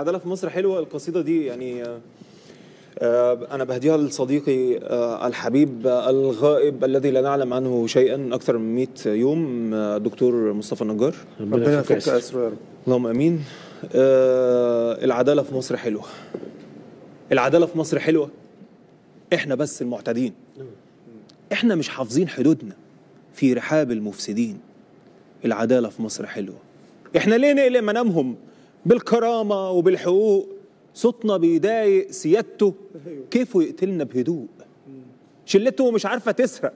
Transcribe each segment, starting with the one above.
عدالة في مصر حلوة القصيدة دي يعني آه، أنا بهديها لصديقي آه، الحبيب آه، الغائب الذي لا نعلم عنه شيئا أكثر من 100 يوم الدكتور مصطفى النجار ربنا يفك اسره يا رب اللهم آمين. آه العدالة في مصر حلوة. العدالة في مصر حلوة. إحنا بس المعتدين. إحنا مش حافظين حدودنا في رحاب المفسدين. العدالة في مصر حلوة. إحنا ليه نقلق منامهم؟ بالكرامة وبالحقوق. صوتنا بيضايق سيادته كيفه يقتلنا بهدوء. شلته مش عارفة تسرق.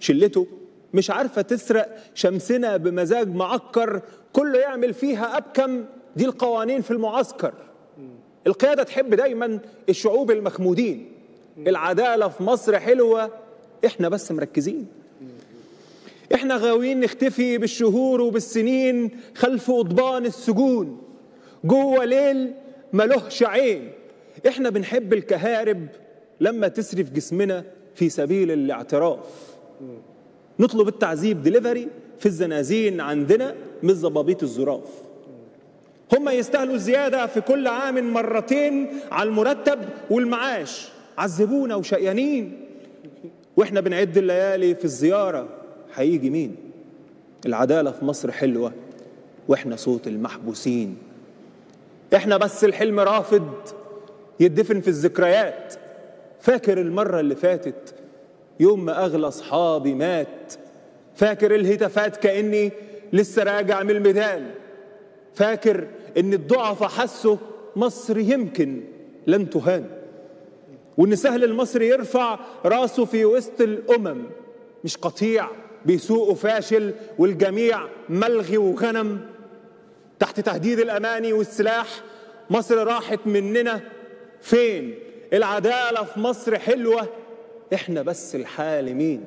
شلته مش عارفة تسرق. شمسنا بمزاج معكر كله يعمل فيها أبكم. دي القوانين في المعسكر. القيادة تحب دايما الشعوب المخمودين. العدالة في مصر حلوة. إحنا بس مركزين. إحنا غاويين نختفي بالشهور وبالسنين. خلف قضبان السجون. جوه ليل ملهش عين. إحنا بنحب الكهارب لما تسري في جسمنا في سبيل الاعتراف. نطلب التعذيب ديليفري في الزنازين عندنا مش زبابيط الزراف. هم يستاهلوا الزيادة في كل عام مرتين على المرتب والمعاش. عذبونا وشقيانين. وإحنا بنعد الليالي في الزيارة. هيجي مين؟ العدالة في مصر حلوة. وإحنا صوت المحبوسين. إحنا بس الحلم رافض. يدفن في الذكريات. فاكر المرة اللي فاتت؟ يوم ما أغلى أصحابي مات. فاكر الهتافات كأني لسه راجع من الميدان. فاكر إن الضعفاء حسوا مصر يمكن لن تهان. وإن سهل المصري يرفع راسه في وسط الأمم. مش قطيع بيسوقه فاشل والجميع ملغي وغنم. تحت تهديد الأماني والسلاح مصر راحت مننا. فين؟ العدالة في مصر حلوة. إحنا بس الحالمين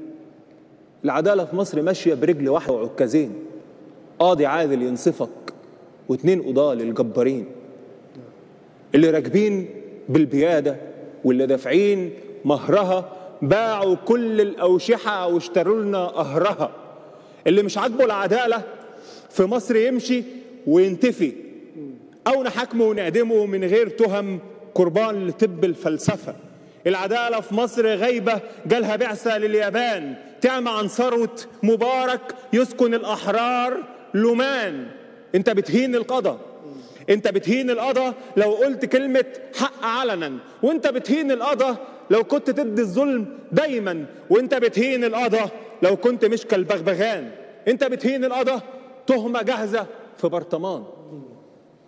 العدالة في مصر ماشية برجل واحدة وعكازين. قاضي عادل ينصفك واتنين قضاة للجبارين. اللي راكبين بالبيادة واللي دافعين مهرها باعوا كل الأوشحة واشتروا لنا قهرها اللي مش عاجبه العدالة في مصر يمشي وينتفي أو نحاكمه ونعدمه من غير تهم قربان لطب الفلسفة. العدالة في مصر غايبة جالها بعثة لليابان. تعمى عن ثروة مبارك يسكن الأحرار لمان أنت بتهين القضاء. أنت بتهين القضاء لو قلت كلمة حق علنا. وأنت بتهين القضاء لو كنت تدي الظلم دايما. وأنت بتهين القضاء لو كنت مش كالبغبغان. أنت بتهين القضاء تهمة جاهزة في برطمان.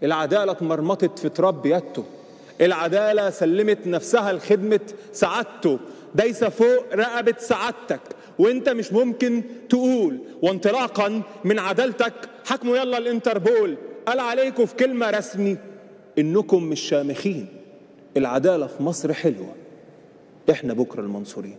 العدالة اتمرمطت في تراب بيدته العدالة سلمت نفسها لخدمة سعادته. دايسة فوق رقبة سعادتك. وانت مش ممكن تقول وانطلاقا من عدالتك حكموا يلا الانتربول. قال عليكم في كلمة رسمي إنكم مش شامخين. العدالة في مصر حلوة. إحنا بكرة المنصورين.